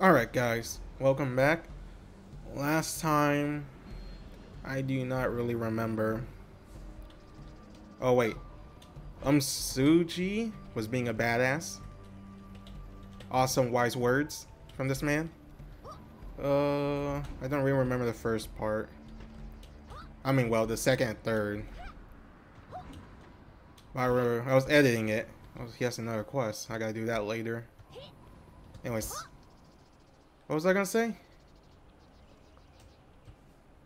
Alright guys, welcome back. Last time, I do not really remember. Oh wait, um Suji was being a badass. Awesome wise words from this man. Uh, I don't really remember the first part. I mean, well, the second and third. I, remember, I was editing it. Oh, he has another quest. I gotta do that later. Anyways, what was I gonna say?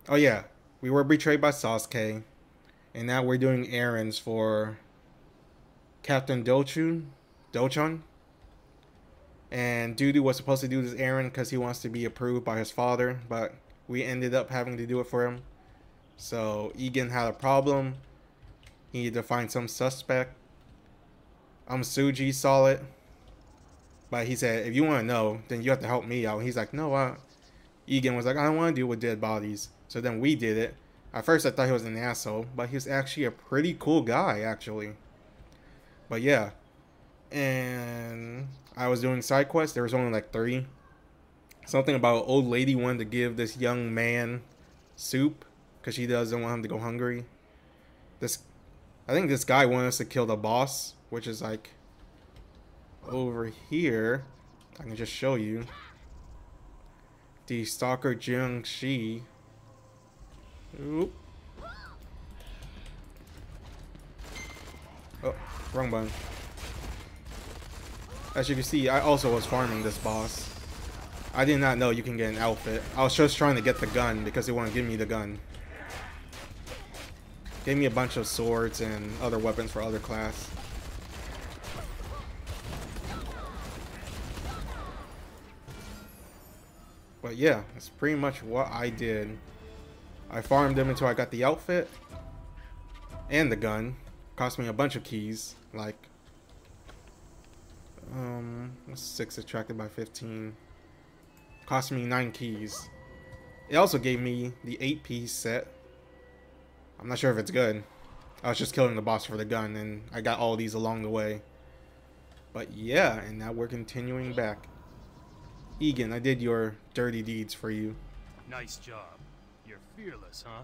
Oh yeah, we were betrayed by Sasuke, and now we're doing errands for Captain Dochun, Dochun. And Dudu was supposed to do this errand because he wants to be approved by his father, but we ended up having to do it for him. So Egan had a problem. He needed to find some suspect. Um Suji saw it. But he said, if you want to know, then you have to help me out. He's like, no, uh, Egan was like, I don't want to deal with dead bodies. So then we did it. At first I thought he was an asshole, but he's actually a pretty cool guy, actually. But yeah. And I was doing side quests. There was only like three. Something about old lady wanted to give this young man soup because she doesn't want him to go hungry. This, I think this guy wanted us to kill the boss, which is like over here. I can just show you. The Stalker Jung Shi. Oop. Oh, wrong button. As you can see, I also was farming this boss. I did not know you can get an outfit. I was just trying to get the gun because they want to give me the gun. Gave me a bunch of swords and other weapons for other class. Yeah, that's pretty much what I did. I farmed them until I got the outfit and the gun. Cost me a bunch of keys, like um, six attracted by 15. Cost me nine keys. It also gave me the eight piece set. I'm not sure if it's good. I was just killing the boss for the gun, and I got all these along the way. But yeah, and now we're continuing back. Egan, I did your dirty deeds for you. Nice job. You're fearless, huh?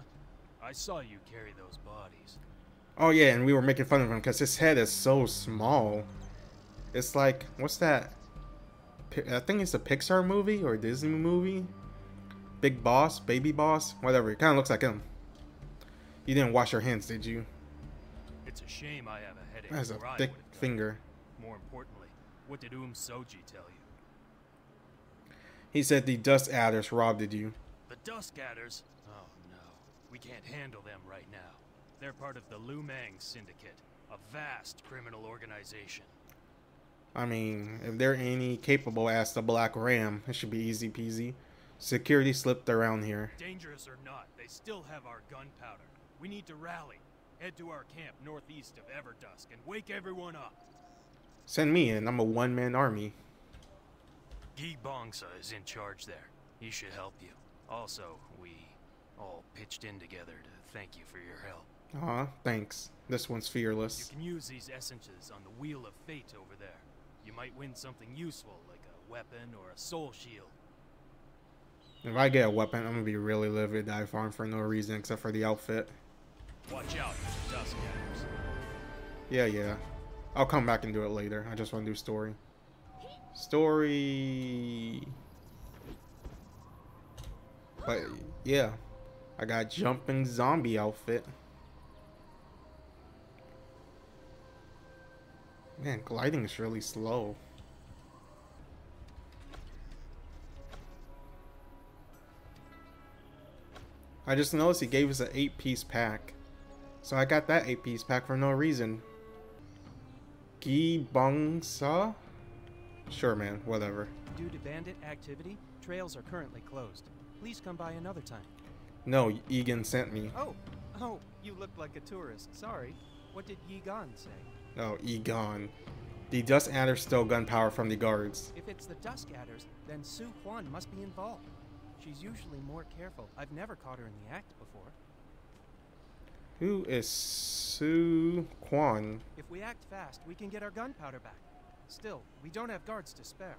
I saw you carry those bodies. Oh yeah, and we were making fun of him because his head is so small. It's like, what's that? I think it's a Pixar movie or a Disney movie. Big Boss, Baby Boss, whatever. It kind of looks like him. You didn't wash your hands, did you? It's a shame I have a headache. That's a thick finger. More importantly, what did Um Soji tell you? He said the Dusk Adders robbed you. The dusk Adders? Oh no, we can't handle them right now. They're part of the Lu Mang Syndicate, a vast criminal organization. I mean, if they're any capable as the Black Ram, it should be easy peasy. Security slipped around here. Dangerous or not, they still have our gunpowder. We need to rally. Head to our camp northeast of Everdusk and wake everyone up. Send me in. I'm a one-man army. Guy Bongsa is in charge there. He should help you. Also, we all pitched in together to thank you for your help. Aw, thanks. This one's fearless. You can use these essences on the Wheel of Fate over there. You might win something useful, like a weapon or a soul shield. If I get a weapon, I'm gonna be really livid that I farm for no reason except for the outfit. Watch out for Dusk Yeah, yeah. I'll come back and do it later. I just want to do story. Story... But, yeah. I got jumping zombie outfit. Man, gliding is really slow. I just noticed he gave us an 8-piece pack. So I got that 8-piece pack for no reason. Gi Bongsa? Sure, man. Whatever. Due to bandit activity, trails are currently closed. Please come by another time. No, Egan sent me. Oh, oh, you look like a tourist. Sorry. What did Yigan say? Oh, Egon. The Dusk Adders stole gunpowder from the guards. If it's the dusk Adders, then Su Quan must be involved. She's usually more careful. I've never caught her in the act before. Who is Su Quan? If we act fast, we can get our gunpowder back. Still, we don't have guards to spare.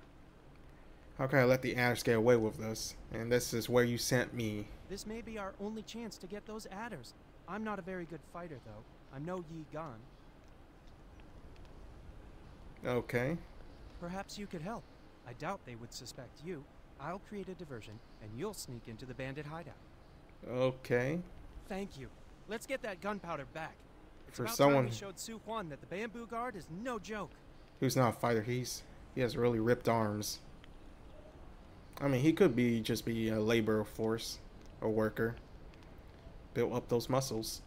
How can I let the adders get away with this? And this is where you sent me. This may be our only chance to get those adders. I'm not a very good fighter, though. I'm no Yi Gan. Okay. Perhaps you could help. I doubt they would suspect you. I'll create a diversion, and you'll sneak into the bandit hideout. Okay. Thank you. Let's get that gunpowder back. It's For about someone- time we showed Su Huan that the bamboo guard is no joke. Who's not a fighter? He's he has really ripped arms. I mean, he could be just be a labor force, a worker. Built up those muscles.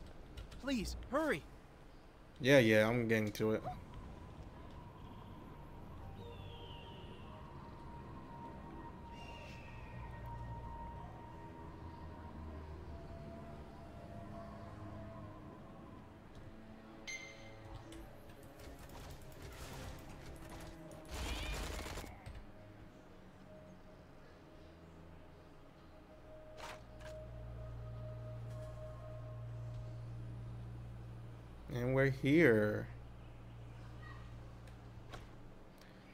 Please, hurry! Yeah, yeah, I'm getting to it. Here.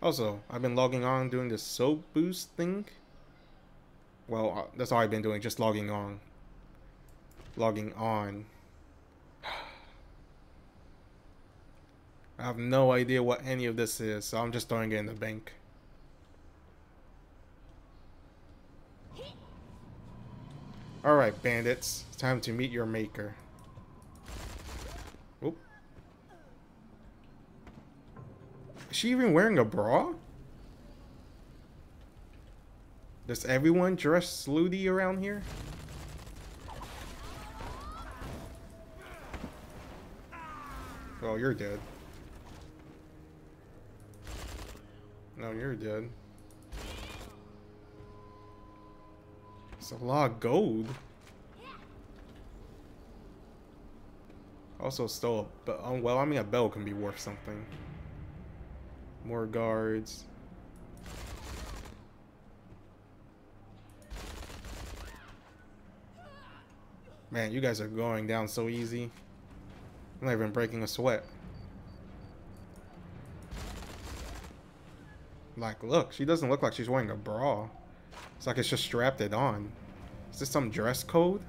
Also, I've been logging on doing the soap boost thing. Well, uh, that's all I've been doing, just logging on. Logging on. I have no idea what any of this is, so I'm just throwing it in the bank. Alright, bandits. It's time to meet your maker. Oop. Is she even wearing a bra? Does everyone dress slutty around here? Oh, you're dead. No, you're dead. It's a lot of gold. Also stole a um, well, I mean a bell can be worth something. More guards. Man, you guys are going down so easy. I'm not even breaking a sweat. Like, look, she doesn't look like she's wearing a bra. It's like it's just strapped it on. Is this some dress code?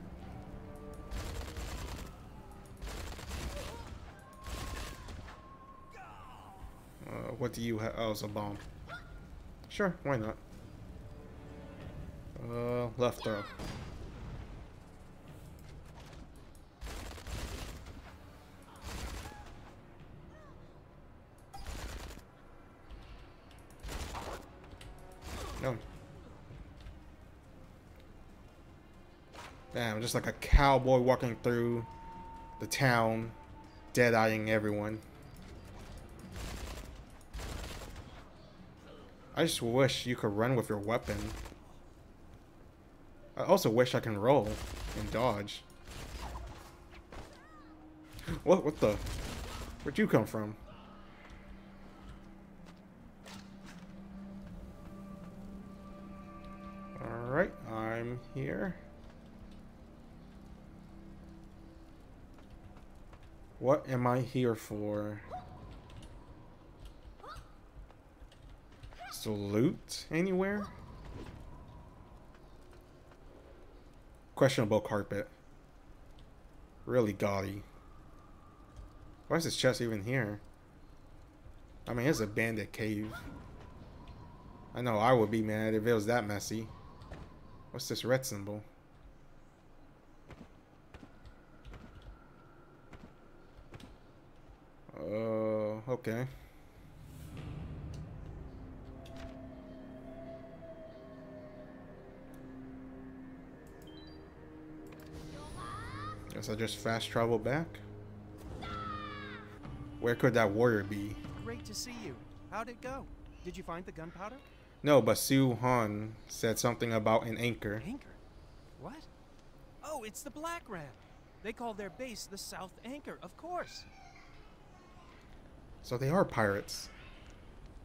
What do you have? Oh, it's a bomb. Sure, why not? Uh, left throw. No. Damn, just like a cowboy walking through the town, dead-eyeing everyone. I just wish you could run with your weapon. I also wish I can roll and dodge. What? What the? Where'd you come from? Alright, I'm here. What am I here for? Salute anywhere? Questionable carpet. Really gaudy. Why is this chest even here? I mean, it's a bandit cave. I know I would be mad if it was that messy. What's this red symbol? Uh, okay. Guess I just fast travel back. Where could that warrior be? Great to see you. How'd it go? Did you find the gunpowder? No, but Su Han said something about an anchor. Anchor? What? Oh, it's the Black Ram. They call their base the South Anchor, of course. So they are pirates.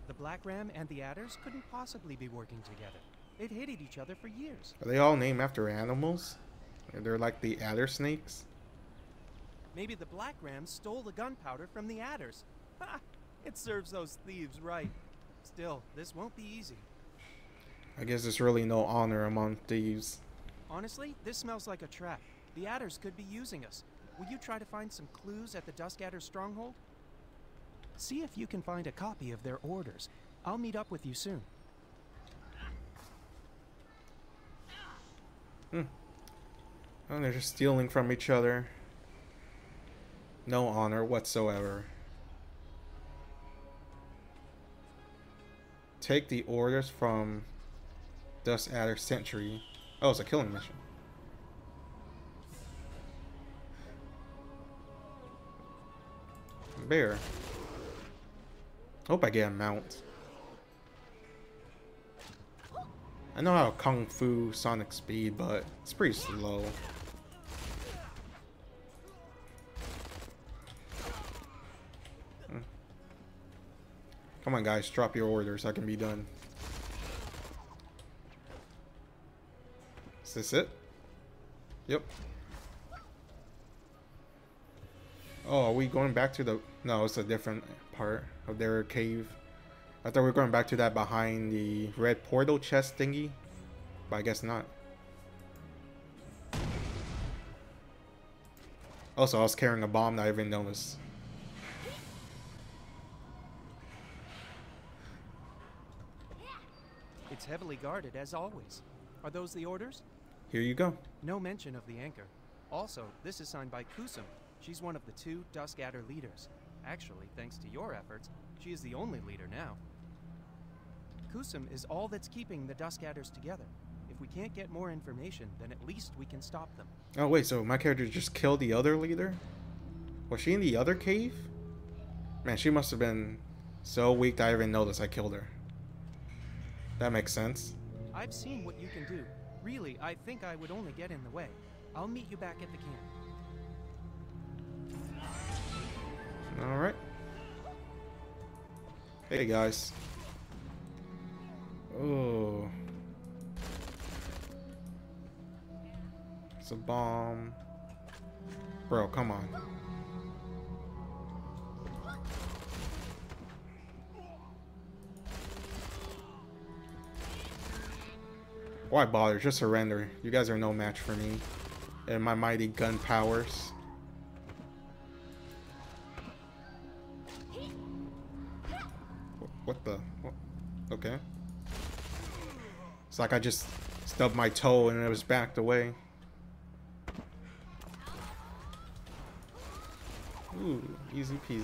The Black Ram and the Adders couldn't possibly be working together. They've hated each other for years. Are they all named after animals? They're like the adder snakes? Maybe the Black Ram stole the gunpowder from the Adders. Ha! It serves those thieves right. Still, this won't be easy. I guess there's really no honor among thieves. Honestly, this smells like a trap. The Adders could be using us. Will you try to find some clues at the Dusk Adder stronghold? See if you can find a copy of their orders. I'll meet up with you soon. Hmm. Oh, they're just stealing from each other. No honor whatsoever. Take the orders from Dusk Adder Sentry. Oh, it's a killing mission. Bear. Hope I get a mount. I know how Kung Fu Sonic Speed, but it's pretty slow. Come on, guys, drop your orders. I can be done. Is this it? Yep. Oh, are we going back to the... No, it's a different part of their cave. I thought we were going back to that behind the red portal chest thingy. But I guess not. Also, I was carrying a bomb that I didn't notice. It's heavily guarded, as always. Are those the orders? Here you go. No mention of the anchor. Also, this is signed by Kusum. She's one of the two Dusk Adder leaders. Actually, thanks to your efforts, she is the only leader now. Kusum is all that's keeping the Dusk Adders together. If we can't get more information, then at least we can stop them. Oh wait, so my character just killed the other leader? Was she in the other cave? Man, she must have been so weak that I didn't notice I killed her. That makes sense. I've seen what you can do. Really, I think I would only get in the way. I'll meet you back at the camp. Alright. Hey guys. Oh. It's a bomb. Bro, come on. Why bother? Just surrender. You guys are no match for me. And my mighty gun powers. What the? Okay. It's like I just stubbed my toe and it was backed away. Ooh, easy peasy.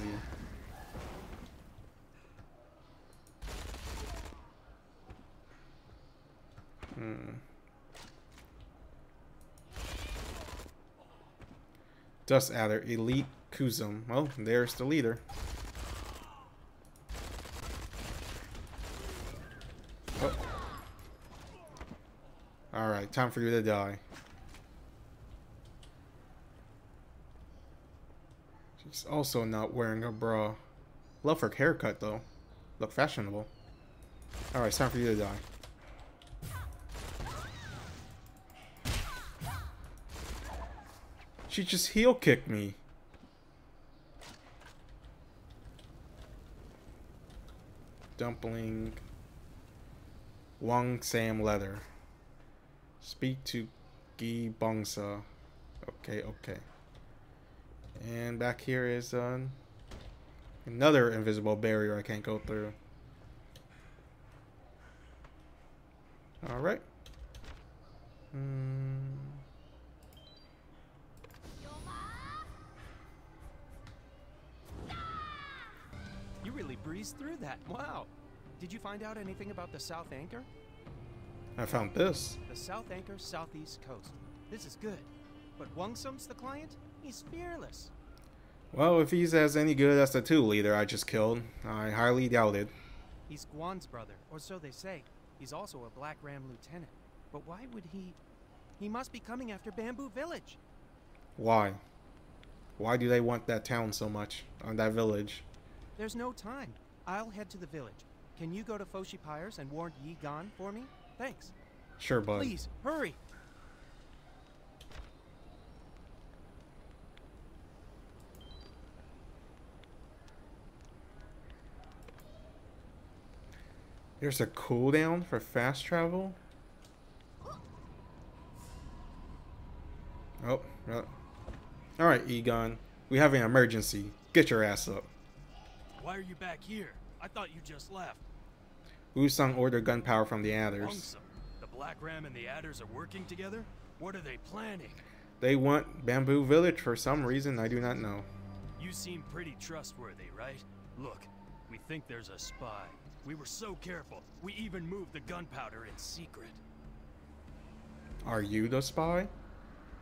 Hmm. Dusk Adder, Elite Kuzum. Well, there's the leader. Oh. Alright, time for you to die. She's also not wearing a bra. Love her haircut though. Look fashionable. Alright, it's time for you to die. She just heel kicked me. Dumpling. Wang Sam Leather. Speak to Gi Bongsa. Okay, okay. And back here is uh, another invisible barrier I can't go through. Alright. Hmm. You really breezed through that. Wow. Did you find out anything about the South Anchor? I found this. The South Anchor Southeast Coast. This is good. But Wang Sum's the client? He's fearless. Well, if he's as any good as the two leader I just killed, I highly doubt it. He's Guan's brother, or so they say. He's also a Black Ram lieutenant. But why would he... He must be coming after Bamboo Village. Why? Why do they want that town so much? On that village? There's no time. I'll head to the village. Can you go to Foshi Pyres and warn Yi Gan for me? Thanks. Sure, bud. Please, hurry. There's a cooldown for fast travel? Oh. Alright, Egon. We have an emergency. Get your ass up. Why are you back here? I thought you just left. Wusong ordered gunpowder from the Adders. The Black Ram and the Adders are working together? What are they planning? They want Bamboo Village for some reason I do not know. You seem pretty trustworthy, right? Look, we think there's a spy. We were so careful, we even moved the gunpowder in secret. Are you the spy?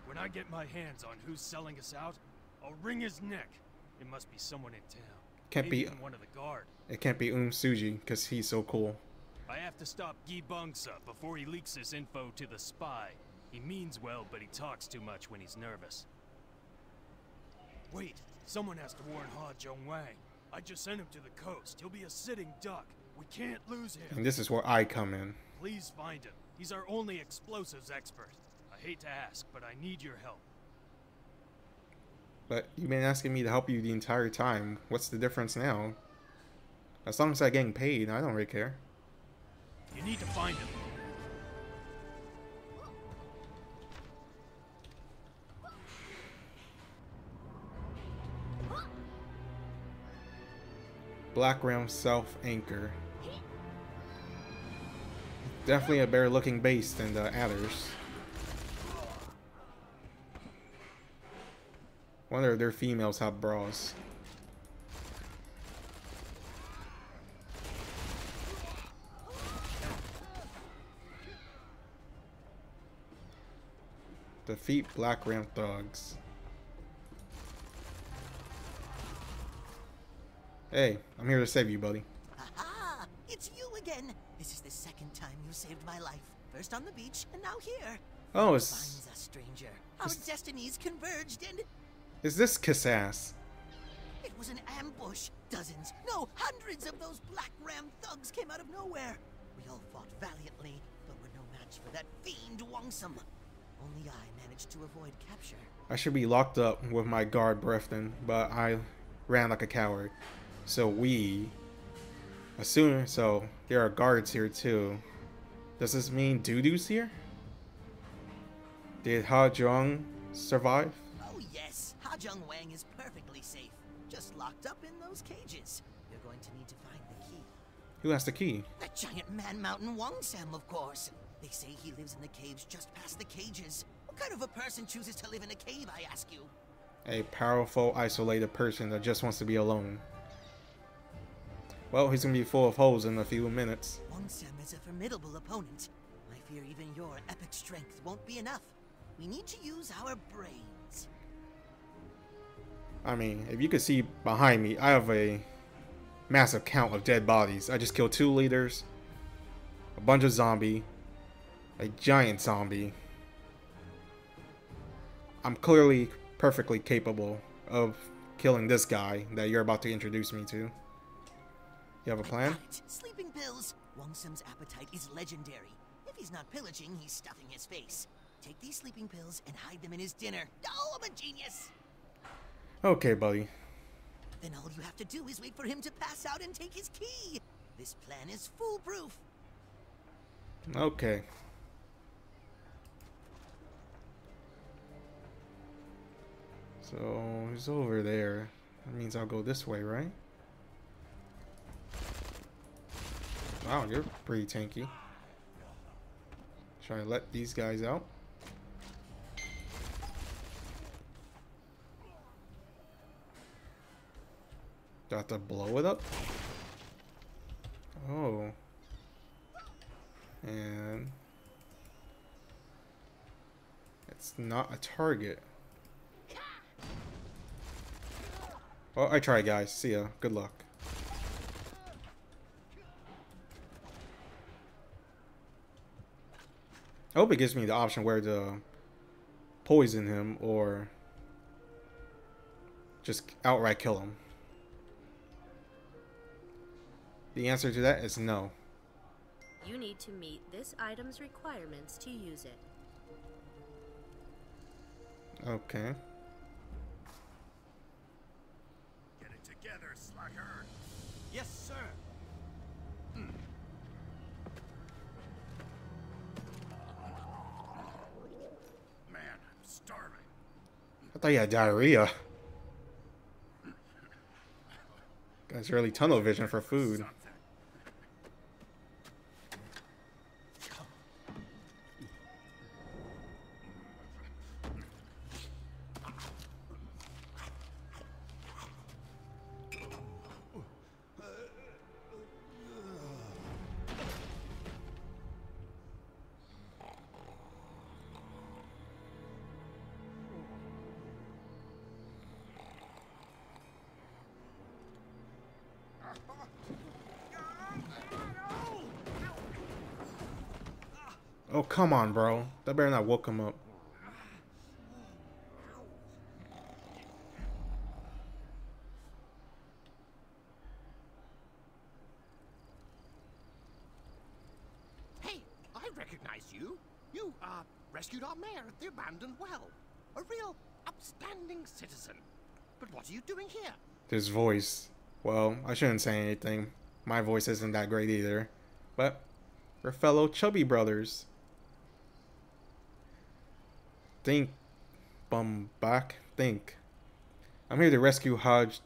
When I get my hands on who's selling us out, I'll wring his neck. It must be someone in town. Can't Maybe be one of the guard. it can't be Um Suji because he's so cool. I have to stop Gi Bungsa before he leaks this info to the spy. He means well, but he talks too much when he's nervous. Wait, someone has to warn Ha Jong Wang. I just sent him to the coast. He'll be a sitting duck. We can't lose him. And this is where I come in. Please find him. He's our only explosives expert. I hate to ask, but I need your help. But you've been asking me to help you the entire time. What's the difference now? As long as I'm getting paid, I don't really care. You need to find him. Black Ram South Anchor. Definitely a better looking base than the Adders. Wonder if their females have bras. Defeat Black Ram thugs. Hey, I'm here to save you, buddy. Aha! It's you again! This is the second time you saved my life. First on the beach, and now here. Oh, it's... Finds us, stranger. Our destinies converged, and is this Kissass? it was an ambush. Dozens, no, hundreds of those Black Ram thugs came out of nowhere. We all fought valiantly, but were no match for that fiend Wongsum. Only I managed to avoid capture. I should be locked up with my guard Brefton, but I ran like a coward. So we assume so there are guards here too. Does this mean Dudu's here? Did Ha Jung survive? Oh yes, Jung Wang is perfectly safe. Just locked up in those cages. You're going to need to find the key. Who has the key? That giant man mountain Wong Sam, of course. They say he lives in the caves just past the cages. What kind of a person chooses to live in a cave, I ask you? A powerful, isolated person that just wants to be alone. Well, he's gonna be full of holes in a few minutes. Wong Sam is a formidable opponent. I fear even your epic strength won't be enough. We need to use our brains. I mean, if you could see behind me, I have a massive count of dead bodies. I just killed two leaders, a bunch of zombie, a giant zombie. I'm clearly perfectly capable of killing this guy that you're about to introduce me to. You have a plan? Sleeping pills. Wongsam's appetite is legendary. If he's not pillaging, he's stuffing his face. Take these sleeping pills and hide them in his dinner. Oh, I'm a genius! Okay, buddy. Then all you have to do is wait for him to pass out and take his key. This plan is foolproof. Okay. So he's over there. That means I'll go this way, right? Wow, you're pretty tanky. Should I let these guys out? Do I have to blow it up? Oh. And it's not a target. Well, I tried, guys. See ya. Good luck. I hope it gives me the option where to poison him or just outright kill him. The answer to that is no. You need to meet this item's requirements to use it. Okay. Get it together, Slacker. Yes, sir. Mm. Man, I'm starving. I thought you had diarrhea. Guy's really tunnel vision for food. Oh, come on, bro. That better not woke him up. Hey, I recognize you. You, uh, rescued our mayor at the abandoned well. A real upstanding citizen. But what are you doing here? His voice. Well, I shouldn't say anything. My voice isn't that great either. But we're fellow chubby brothers. Think, bum back. Think. I'm here to rescue Haj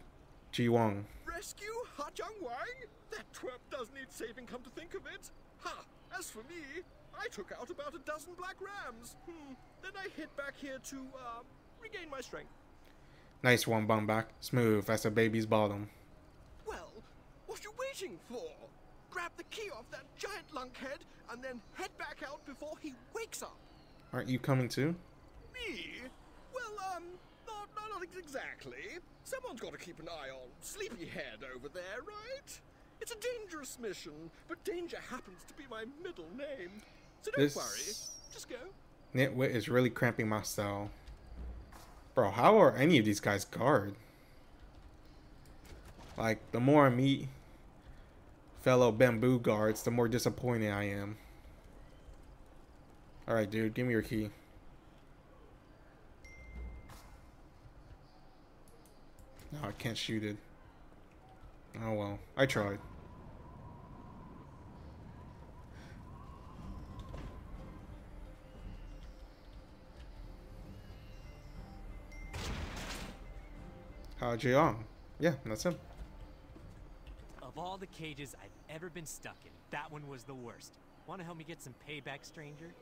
Ji Wong. Rescue Ha Jung Wang? That twerp does need saving, come to think of it. Ha! As for me, I took out about a dozen black rams. Hmm. Then I hid back here to, uh, regain my strength. Nice one, Bumbak. Smooth as a baby's bottom. Well, what you waiting for? Grab the key off that giant lunkhead and then head back out before he wakes up. Aren't you coming too? Me? Well, um, not, not, not exactly. Someone's got to keep an eye on Sleepyhead over there, right? It's a dangerous mission, but danger happens to be my middle name. So don't This- worry. Just go. Nitwit is really cramping my style. Bro, how are any of these guys guard? Like, the more I meet fellow bamboo guards, the more disappointed I am. Alright, dude, give me your key. I can't shoot it. Oh well, I tried. Uh, Jiang. Yeah, that's him. Of all the cages I've ever been stuck in, that one was the worst. Want to help me get some payback, stranger?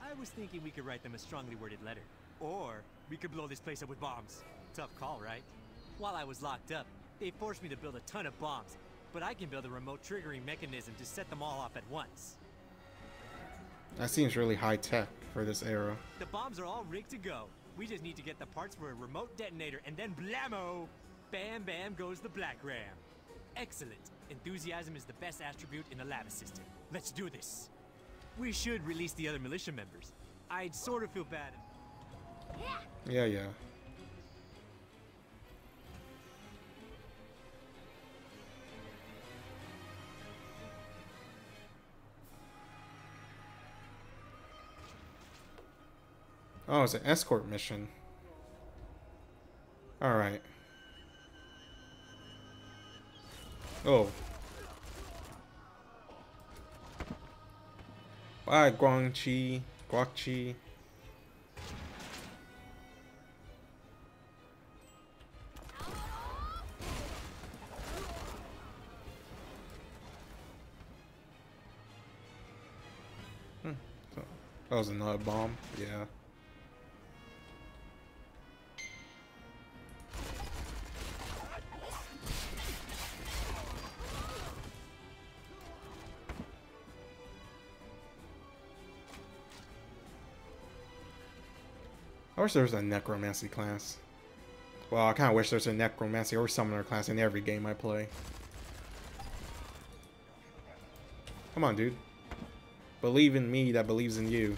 I was thinking we could write them a strongly worded letter. Or we could blow this place up with bombs. Tough call, right? While I was locked up, they forced me to build a ton of bombs, but I can build a remote triggering mechanism to set them all off at once. That seems really high tech for this era. The bombs are all rigged to go. We just need to get the parts for a remote detonator, and then blammo! Bam bam goes the Black Ram. Excellent. Enthusiasm is the best attribute in a lab assistant. Let's do this. We should release the other militia members. I'd sort of feel bad. Yeah, yeah. Oh, it's an escort mission. Alright. Oh. Bye, Guangqi. Guangqi. Hmm. Oh, that was another bomb. Yeah. Wish there was a necromancy class. Well, I kind of wish there's a necromancy or summoner class in every game I play. Come on, dude. Believe in me that believes in you.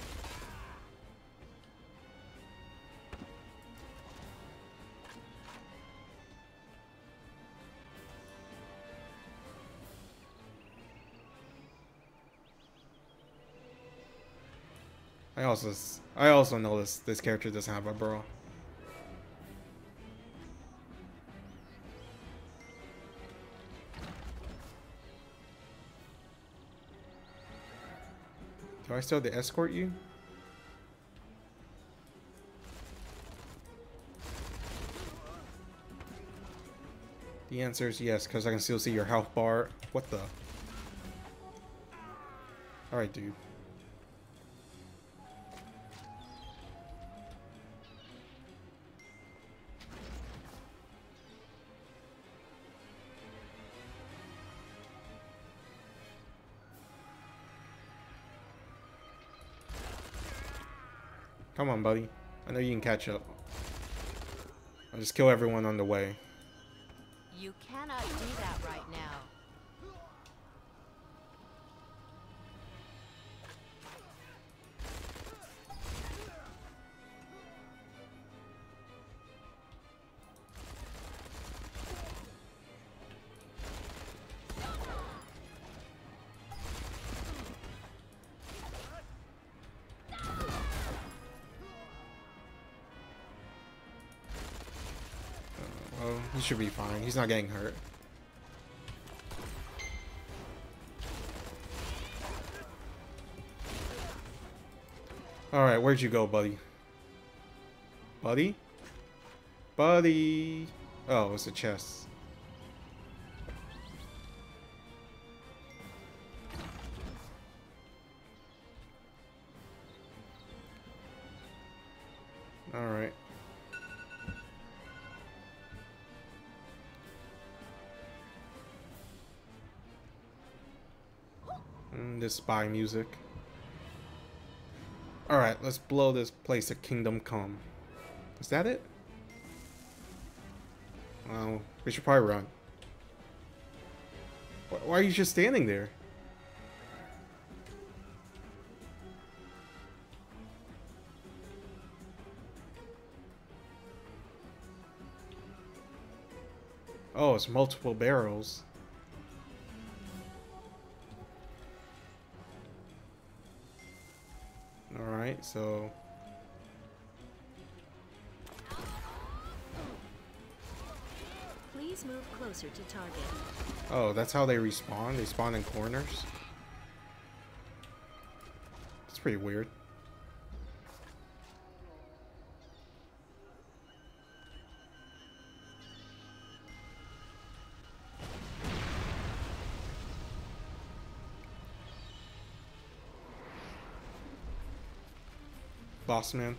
I also I also know this this character doesn't have a bro. Do I still have to escort you? The answer is yes, because I can still see your health bar. What the? Alright, dude. Come on, buddy. I know you can catch up. I'll just kill everyone on the way. You cannot do that right now. He should be fine. He's not getting hurt. Alright, where'd you go, buddy? Buddy? Buddy! Oh, it's a chest. Spy music. Alright, let's blow this place at Kingdom Come. Is that it? Well, we should probably run. Why are you just standing there? Oh, it's multiple barrels. So... Please move closer to target. Oh, that's how they respawn? They spawn in corners? That's pretty weird. Man.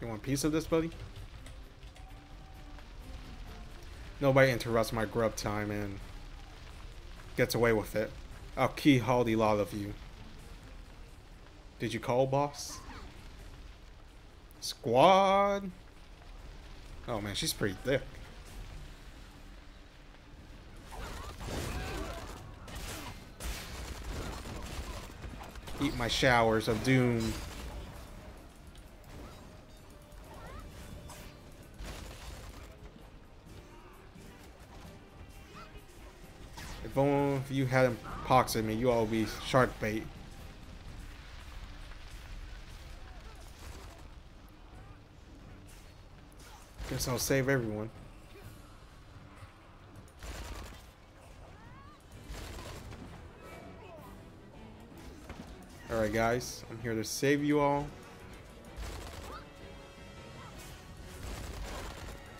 You want a piece of this, buddy? Nobody interrupts my grub time and gets away with it. I'll key the lot of you. Did you call, boss? Squad! Oh man, she's pretty thick. Eat my showers of doom. If only if you hadn't poxed me, you all be shark bait. Guess I'll save everyone. Alright guys, I'm here to save you all.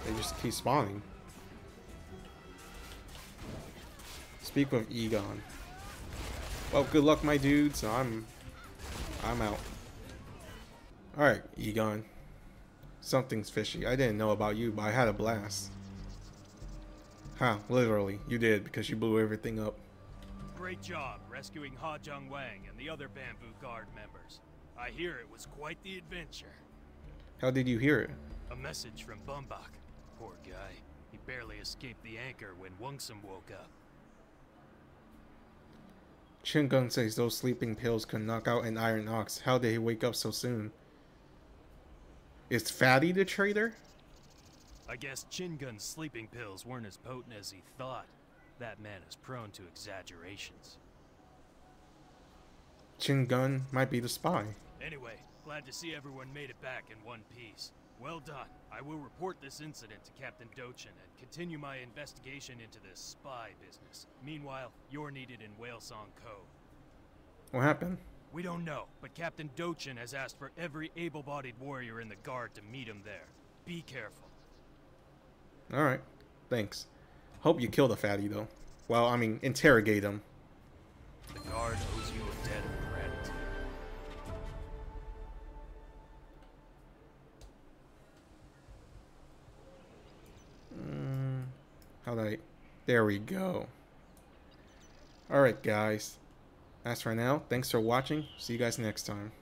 They just keep spawning. Speak with Egon. Well, good luck, my dudes. I'm, I'm out. All right, Egon. Something's fishy. I didn't know about you, but I had a blast. Huh? Literally, you did because you blew everything up. Great job rescuing Ha Jung Wang and the other Bamboo Guard members. I hear it was quite the adventure. How did you hear it? A message from Bumbak. Poor guy. He barely escaped the anchor when Wungsum woke up. Chingun says those sleeping pills could knock out an iron ox. How did he wake up so soon? Is Fatty the traitor? I guess Chingun's sleeping pills weren't as potent as he thought. That man is prone to exaggerations. Chingun might be the spy. Anyway, glad to see everyone made it back in one piece. Well done. I will report this incident to Captain Dochun and continue my investigation into this spy business. Meanwhile, you're needed in Whale Song Cove. What happened? We don't know, but Captain Dochun has asked for every able-bodied warrior in the guard to meet him there. Be careful. All right. Thanks. Hope you kill the fatty though. Well, I mean, interrogate him. The guard owes you a debt of gratitude. Mm, how do I? There we go. All right, guys. That's for now. Thanks for watching. See you guys next time.